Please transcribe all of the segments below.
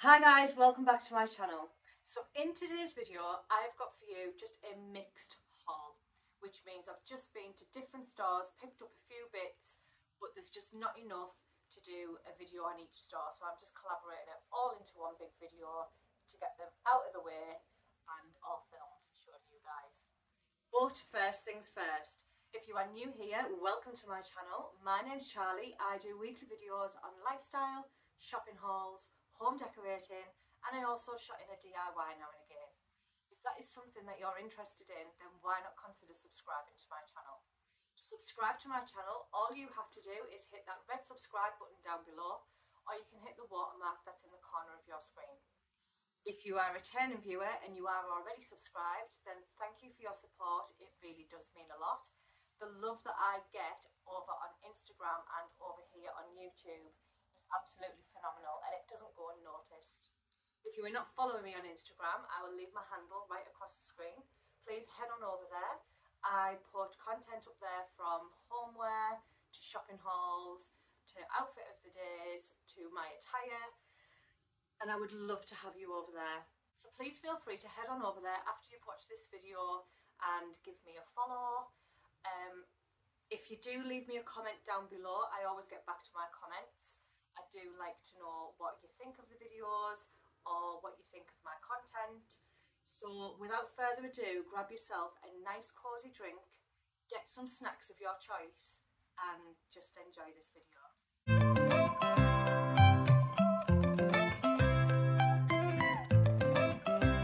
Hi guys, welcome back to my channel. So in today's video, I've got for you just a mixed haul, which means I've just been to different stores, picked up a few bits, but there's just not enough to do a video on each store. So I'm just collaborating it all into one big video to get them out of the way and all filmed and showed you guys. But first things first, if you are new here, welcome to my channel. My name's Charlie. I do weekly videos on lifestyle, shopping hauls, home decorating, and I also shot in a DIY now and again. If that is something that you're interested in, then why not consider subscribing to my channel? To subscribe to my channel, all you have to do is hit that red subscribe button down below, or you can hit the watermark that's in the corner of your screen. If you are a returning viewer and you are already subscribed, then thank you for your support. It really does mean a lot. The love that I get over on Instagram and over here on YouTube absolutely phenomenal and it doesn't go unnoticed. If you are not following me on Instagram, I will leave my handle right across the screen. Please head on over there. I put content up there from homeware to shopping hauls to outfit of the days to my attire and I would love to have you over there. So please feel free to head on over there after you've watched this video and give me a follow. Um, if you do leave me a comment down below, I always get back to my comments. I do like to know what you think of the videos or what you think of my content. So without further ado, grab yourself a nice cosy drink, get some snacks of your choice and just enjoy this video.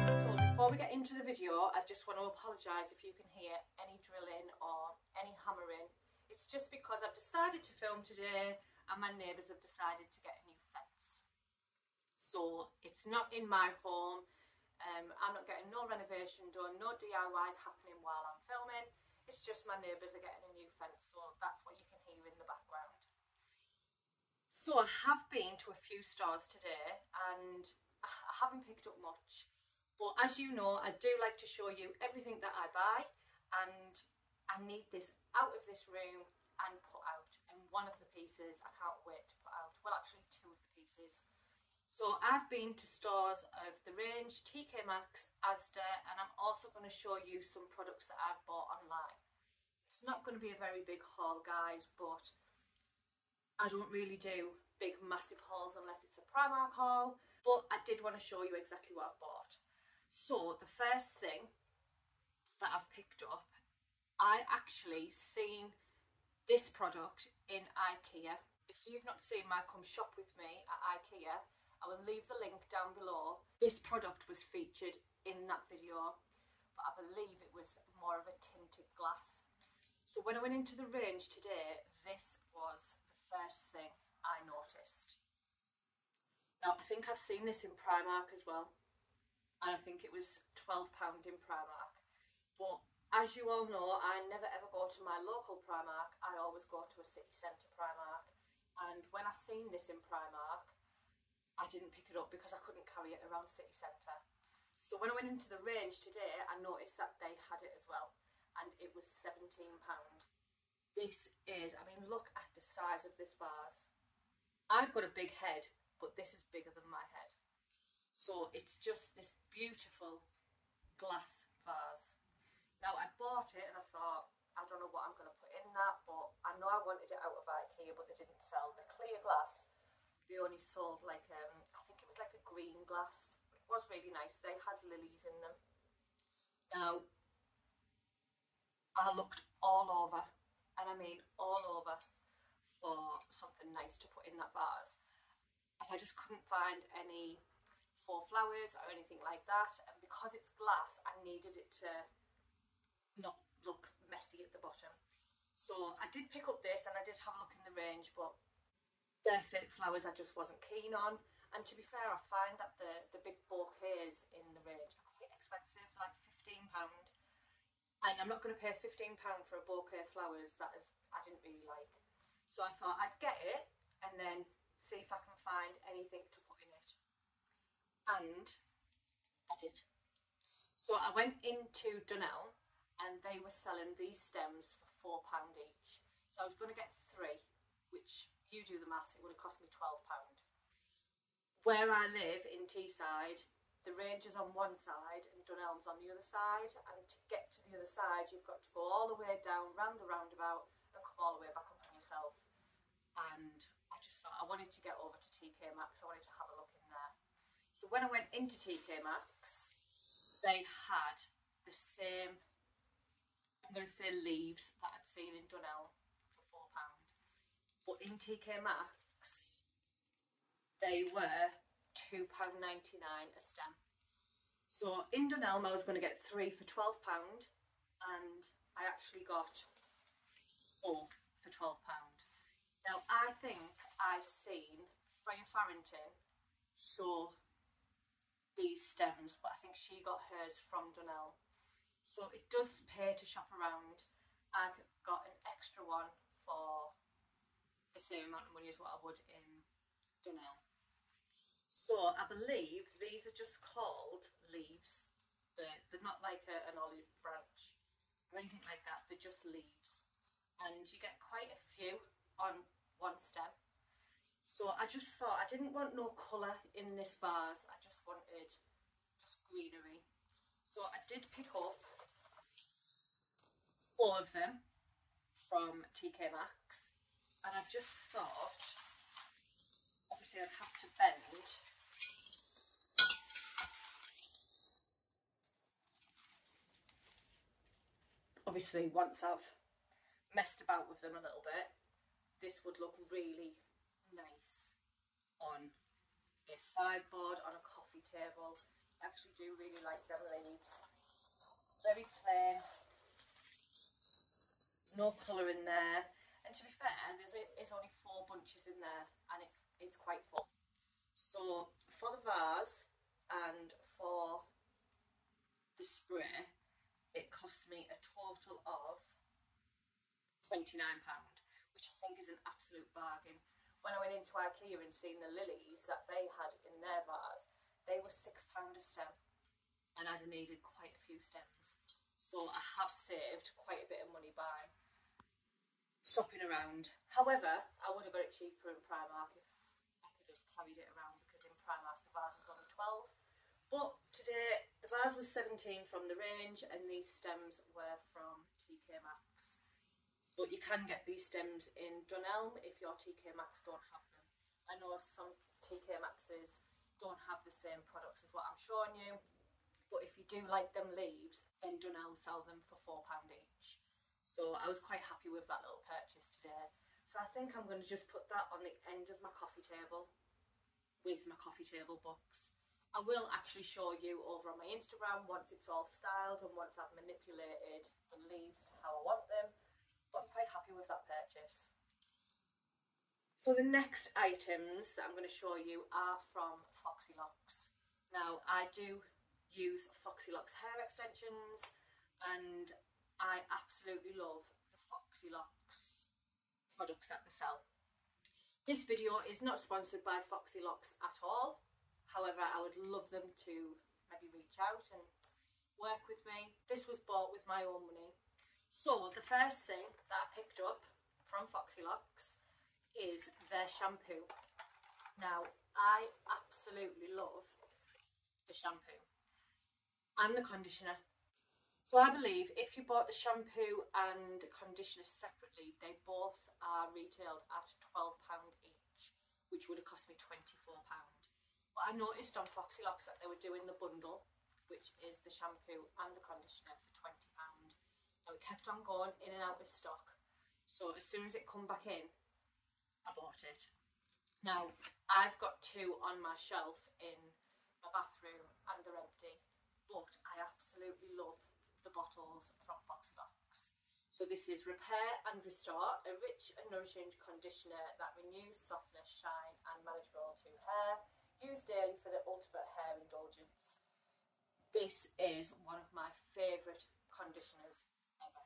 So before we get into the video, I just want to apologise if you can hear any drilling or any hammering. It's just because I've decided to film today and my neighbours have decided to get a new fence. So it's not in my home. Um, I'm not getting no renovation done, no DIYs happening while I'm filming. It's just my neighbours are getting a new fence, so that's what you can hear in the background. So I have been to a few stores today and I haven't picked up much. But as you know, I do like to show you everything that I buy and I need this out of this room and put out. One of the pieces I can't wait to put out. Well, actually two of the pieces. So I've been to stores of the range, TK Maxx, Asda, and I'm also going to show you some products that I've bought online. It's not going to be a very big haul, guys, but I don't really do big, massive hauls unless it's a Primark haul. But I did want to show you exactly what I've bought. So the first thing that I've picked up, I actually seen this product in IKEA. If you've not seen my come shop with me at IKEA, I will leave the link down below. This product was featured in that video, but I believe it was more of a tinted glass. So when I went into the range today, this was the first thing I noticed. Now, I think I've seen this in Primark as well and I think it was £12 in Primark. But as you all know, I never ever go to my local Primark, I always go to a city centre Primark. And when I seen this in Primark, I didn't pick it up because I couldn't carry it around city centre. So when I went into the range today, I noticed that they had it as well, and it was £17. This is, I mean, look at the size of this vase. I've got a big head, but this is bigger than my head. So it's just this beautiful glass vase. Now I bought it and I thought, I don't know what I'm going to put in that, but I know I wanted it out of IKEA, but they didn't sell the clear glass. They only sold like, um, I think it was like a green glass. It was really nice. They had lilies in them. Now, I looked all over, and I mean all over, for something nice to put in that vase. And I just couldn't find any for flowers or anything like that and because it's glass I needed it to look messy at the bottom so I did pick up this and I did have a look in the range but their fake flowers I just wasn't keen on and to be fair I find that the, the big bouquets in the range are quite expensive like £15 and I'm not going to pay £15 for a bouquet of flowers that is I didn't really like so I thought I'd get it and then see if I can find anything to put in it. and I did. So I went into Dunelm and they were selling these stems for £4 each. So I was going to get three, which you do the maths, it would have cost me £12. where I live in Teesside, the range is on one side and Dunelm's on the other side. And to get to the other side, you've got to go all the way down, round the roundabout, and come all the way back up on yourself. And I just thought I wanted to get over to TK Maxx. I wanted to have a look in there. So when I went into TK Maxx, they had the same. I'm going to say leaves that I'd seen in Dunelm for four pound, but in TK Maxx they were £2.99 a stem. So in Dunelm I was going to get three for £12 and I actually got four for £12. Now I think I've seen Freya Farrington show these stems but I think she got hers from Dunelm. So it does pay to shop around. I've got an extra one for the same amount of money as what I would in Dunelm. So I believe these are just called leaves. They're, they're not like a, an olive branch or anything like that. They're just leaves. And you get quite a few on one stem. So I just thought I didn't want no colour in this vase. I just wanted just greenery. So I did pick up four of them from TK Maxx. And I've just thought obviously I'd have to bend obviously once I've messed about with them a little bit this would look really nice on a sideboard on a coffee table I actually do really like them leaves very plain no colour in there and to be fair, there's only four bunches in there and it's, it's quite full. So for the vase and for the spray, it cost me a total of £29, which I think is an absolute bargain. When I went into Ikea and seen the lilies that they had in their vase, they were £6 a stem and I'd needed quite a few stems. So I have saved quite a bit of money by shopping around. However, I would have got it cheaper in Primark if I could have carried it around because in Primark the vase was only 12. But today the vase was 17 from the range and these stems were from TK Maxx. But you can get these stems in Dunelm if your TK Maxx don't have them. I know some TK Maxxes don't have the same products as what I'm showing you. But if you do like them leaves, then Dunelm sell them for £4 each. So I was quite happy with that little purchase today. So I think I'm going to just put that on the end of my coffee table with my coffee table books. I will actually show you over on my Instagram once it's all styled and once I've manipulated the leaves to how I want them. But I'm quite happy with that purchase. So the next items that I'm going to show you are from Foxy Locks. Now I do use Foxy Locks hair extensions and I absolutely love the Foxy Locks products that they sell. This video is not sponsored by Foxy Locks at all. However, I would love them to maybe reach out and work with me. This was bought with my own money. So the first thing that I picked up from Foxy Locks is their shampoo. Now, I absolutely love the shampoo and the conditioner so I believe if you bought the shampoo and conditioner separately, they both are retailed at £12 each, which would have cost me £24. But I noticed on Foxy Locks that they were doing the bundle, which is the shampoo and the conditioner for £20. Now it kept on going in and out of stock. So as soon as it come back in, I bought it. Now, I've got two on my shelf in my bathroom and they're empty, but I absolutely love the bottles from Locks. So this is Repair and Restore, a rich and nourishing conditioner that renews softness, shine and manageable to hair, used daily for the ultimate hair indulgence. This is one of my favourite conditioners ever.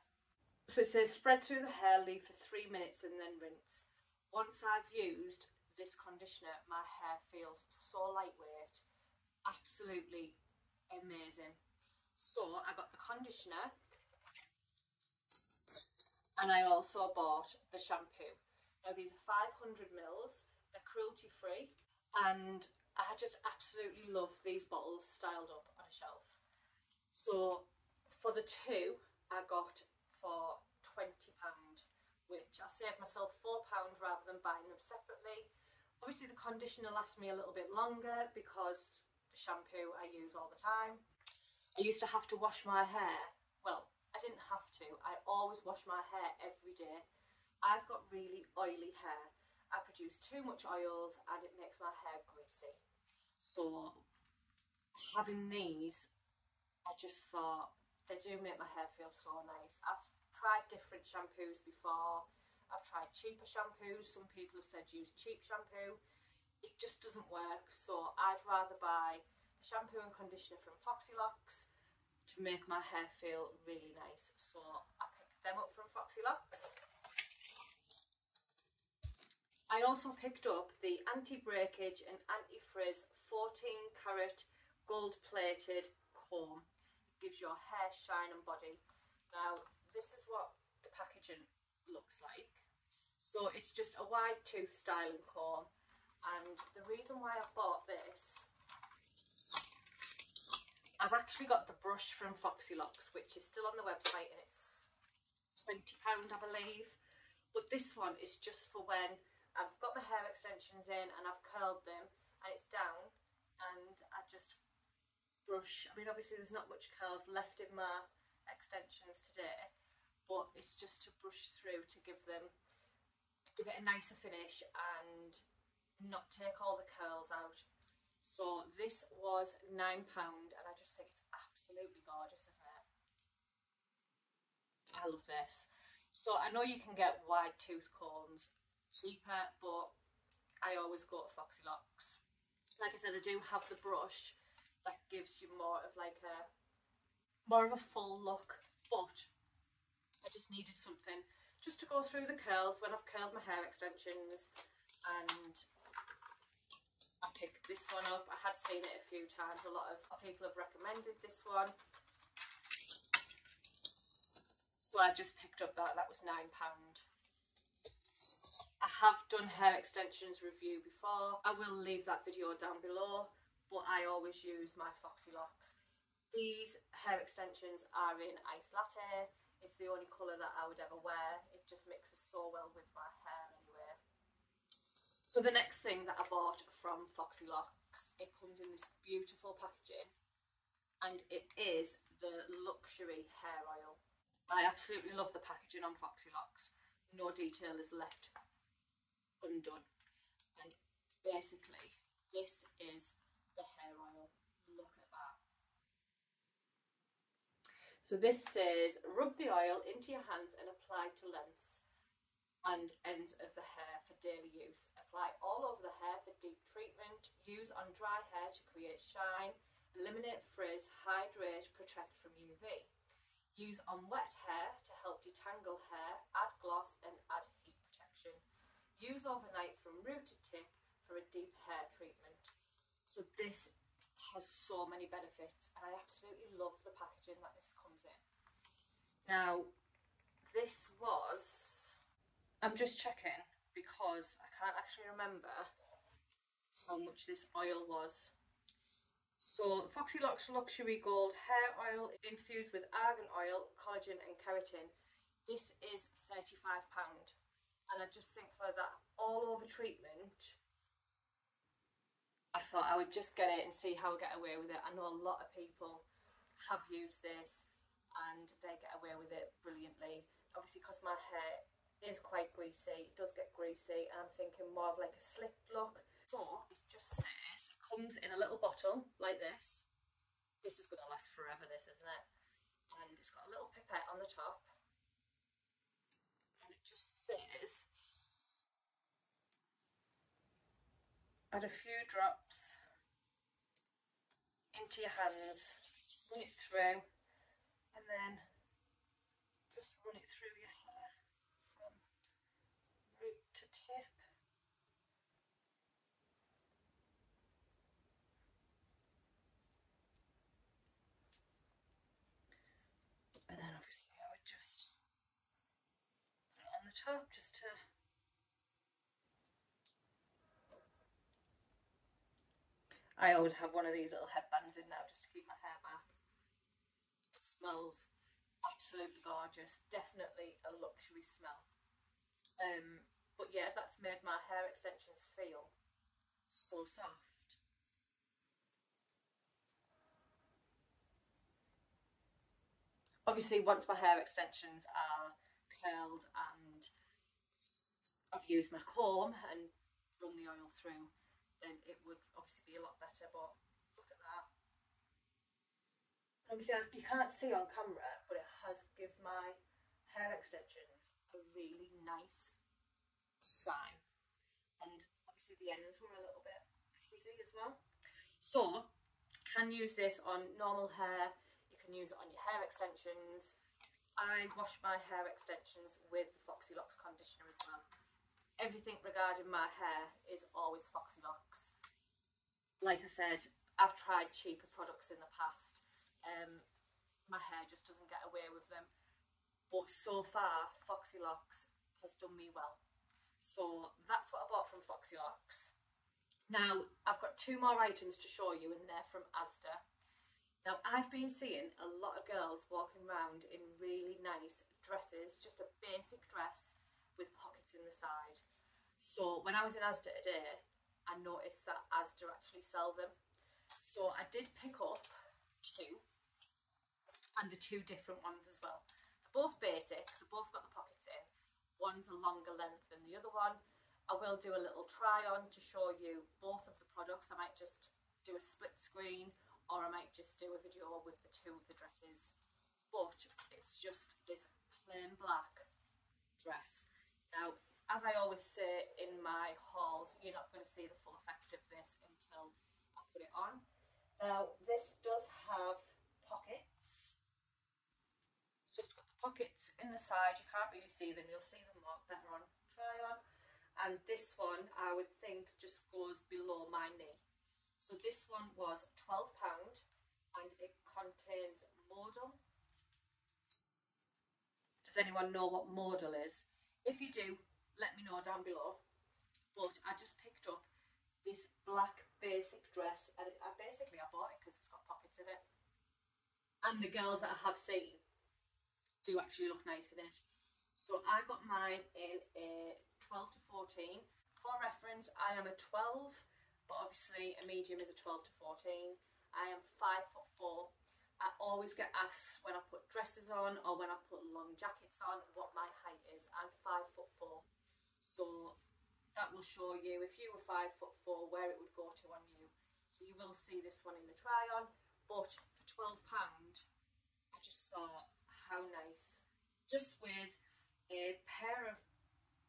So it says spread through the hair, leave for three minutes and then rinse. Once I've used this conditioner, my hair feels so lightweight, absolutely amazing. So I got the conditioner and I also bought the shampoo. Now these are 500 mils, they're cruelty free and I just absolutely love these bottles styled up on a shelf. So for the two, I got for £20, which I saved myself £4 rather than buying them separately. Obviously the conditioner lasts me a little bit longer because the shampoo I use all the time. I used to have to wash my hair. Well, I didn't have to. I always wash my hair every day. I've got really oily hair. I produce too much oils and it makes my hair greasy. So having these, I just thought they do make my hair feel so nice. I've tried different shampoos before I've tried cheaper shampoos. Some people have said use cheap shampoo. It just doesn't work. So I'd rather buy shampoo and conditioner from Foxy Locks to make my hair feel really nice. So I picked them up from Foxy Locks. I also picked up the anti-breakage and anti-frizz 14 carat gold plated comb. It gives your hair shine and body. Now this is what the packaging looks like. So it's just a wide tooth styling comb. And the reason why I bought this, I've actually got the brush from Foxy Locks, which is still on the website and it's £20 I believe. But this one is just for when I've got my hair extensions in and I've curled them and it's down and I just brush. I mean obviously there's not much curls left in my extensions today but it's just to brush through to give them give it a nicer finish and not take all the curls out. So this was £9 and I just think it's absolutely gorgeous, isn't it? I love this. So I know you can get wide tooth combs cheaper, but I always go to Foxy Locks. Like I said, I do have the brush that gives you more of like a, more of a full look, but I just needed something just to go through the curls when I've curled my hair extensions and picked this one up. I had seen it a few times. A lot of people have recommended this one. So I just picked up that. That was £9. I have done hair extensions review before. I will leave that video down below, but I always use my Foxy Locks. These hair extensions are in Ice Latte. It's the only colour that I would ever wear. It just mixes so well with my hair. So the next thing that I bought from Foxy Locks, it comes in this beautiful packaging and it is the luxury hair oil. I absolutely love the packaging on Foxy Locks. No detail is left undone. And basically, this is the hair oil. Look at that. So this says, rub the oil into your hands and apply to lengths and ends of the hair for daily use. Apply all over the hair for deep treatment. Use on dry hair to create shine. Eliminate frizz, hydrate, protect from UV. Use on wet hair to help detangle hair, add gloss and add heat protection. Use overnight from root to tip for a deep hair treatment. So this has so many benefits and I absolutely love the packaging that this comes in. Now, this was, I'm just checking because I can't actually remember how much this oil was. So, Foxy Locks Luxury Gold Hair Oil infused with argan oil, collagen and keratin. This is £35 and I just think for that all over treatment I thought I would just get it and see how I get away with it. I know a lot of people have used this and they get away with it brilliantly. Obviously because my hair is quite greasy, it does get greasy and I'm thinking more of like a slick look. So it just comes in a little bottle like this. This is going to last forever this isn't it? And it's got a little pipette on the top. And it just says add a few drops into your hands, run it through, and then just run it through your hair from root to tip. And then obviously I would just put it on the top just to I always have one of these little headbands in now just to keep my hair back. It smells absolutely gorgeous. Definitely a luxury smell. Um, but yeah, that's made my hair extensions feel so soft. Obviously, once my hair extensions are curled and I've used my comb and run the oil through, then it would obviously be a lot better. But look at that. Obviously, you can't see on camera, but it has give my hair extensions a really nice shine. And obviously, the ends were a little bit frizzy as well. So, can use this on normal hair you can use it on your hair extensions. I wash my hair extensions with the Foxy Locks conditioner as well. Everything regarding my hair is always Foxy Locks. Like I said, I've tried cheaper products in the past. Um, my hair just doesn't get away with them. But so far, Foxy Locks has done me well. So that's what I bought from Foxy Locks. Now, I've got two more items to show you and they're from Asda. Now, I've been seeing a lot of girls walking around in really nice dresses, just a basic dress with pockets in the side. So when I was in Asda today, I noticed that Asda actually sell them. So I did pick up two, and the two different ones as well. They're both basic, they've both got the pockets in. One's a longer length than the other one. I will do a little try on to show you both of the products. I might just do a split screen or I might just do a video with the two of the dresses but it's just this plain black dress now as I always say in my hauls you're not going to see the full effect of this until I put it on. Now this does have pockets. So it's got the pockets in the side. You can't really see them. You'll see them more better on try on. And this one I would think just goes below my knee. So this one was £12 and it contains modal. Does anyone know what modal is? If you do, let me know down below. But I just picked up this black basic dress and I basically I bought it because it's got pockets in it. And the girls that I have seen do actually look nice in it. So I got mine in a 12 to 14. For reference, I am a 12, but obviously a medium is a 12 to 14. I am 5 foot 4 always get asked when I put dresses on or when I put long jackets on what my height is. I'm five foot four. So that will show you if you were five foot four where it would go to on you. So you will see this one in the try on. But for £12, I just thought how nice. Just with a pair of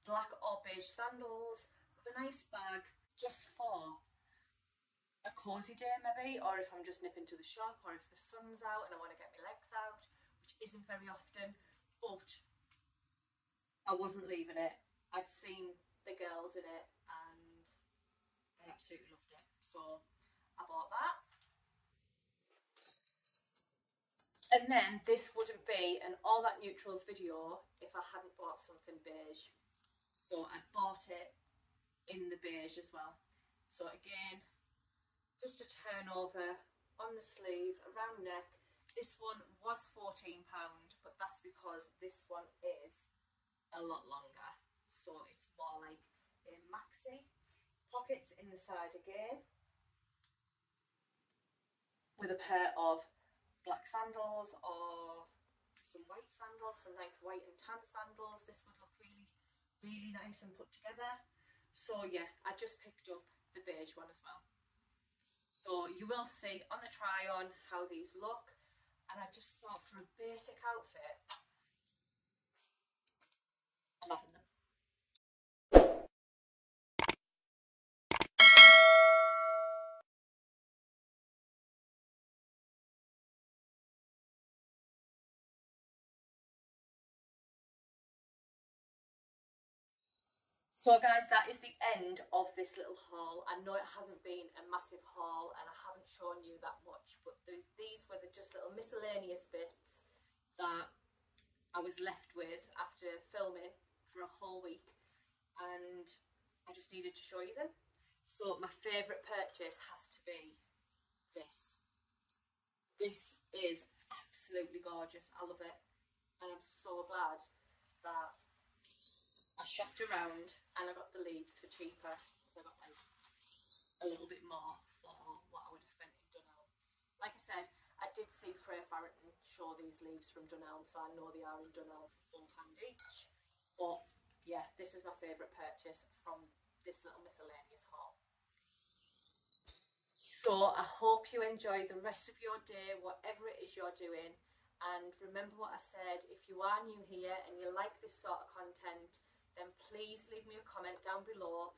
black or beige sandals with a nice bag just for a cosy day maybe, or if I'm just nipping to the shop, or if the sun's out and I want to get my legs out, which isn't very often, but I wasn't leaving it. I'd seen the girls in it and I absolutely loved it. So I bought that. And then this wouldn't be an All That Neutrals video if I hadn't bought something beige. So I bought it in the beige as well. So again, just a turnover on the sleeve, around neck. This one was £14, but that's because this one is a lot longer. So it's more like a maxi. Pockets in the side again. With a pair of black sandals or some white sandals, some nice white and tan sandals. This would look really, really nice and put together. So yeah, I just picked up the beige one as well. So you will see on the try on how these look. And I just thought for a basic outfit, So guys, that is the end of this little haul. I know it hasn't been a massive haul and I haven't shown you that much, but the, these were the just little miscellaneous bits that I was left with after filming for a whole week and I just needed to show you them. So my favourite purchase has to be this. This is absolutely gorgeous. I love it. And I'm so glad that I shopped around and I got the leaves for cheaper because I got them a little bit more for what I would have spent in Dunelm. Like I said, I did see Freya Farrington show these leaves from Dunelm, so I know they are in Dunelm for £1 each. But yeah, this is my favourite purchase from this little miscellaneous haul. So I hope you enjoy the rest of your day, whatever it is you're doing. And remember what I said, if you are new here and you like this sort of content, then please leave me a comment down below.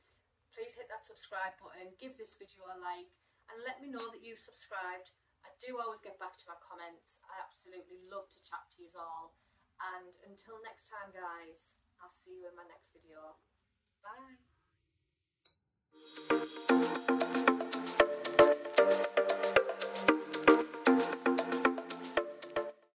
Please hit that subscribe button, give this video a like, and let me know that you've subscribed. I do always get back to my comments. I absolutely love to chat to you all. And until next time, guys, I'll see you in my next video. Bye.